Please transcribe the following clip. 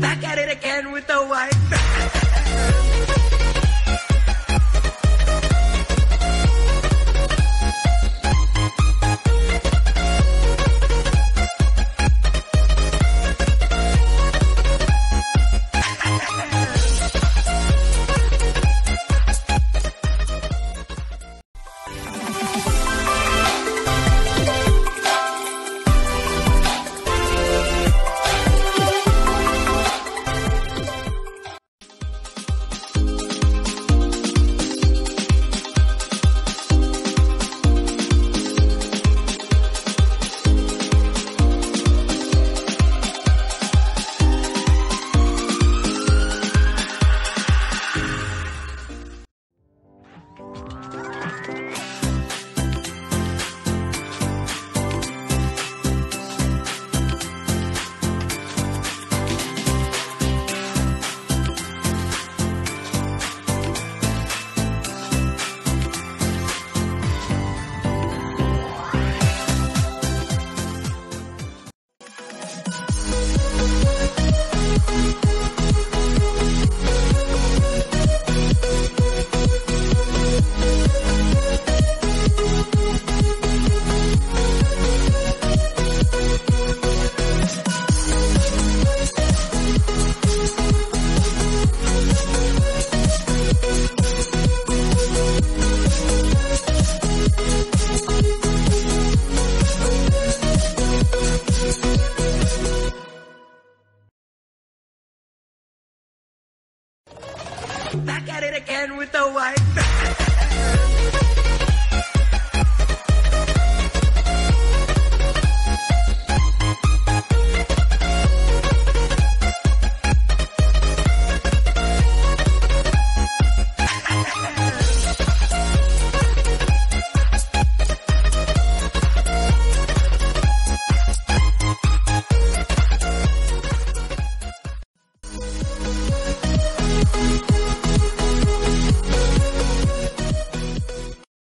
back at it again with the white. Bye. Back at it again with the white.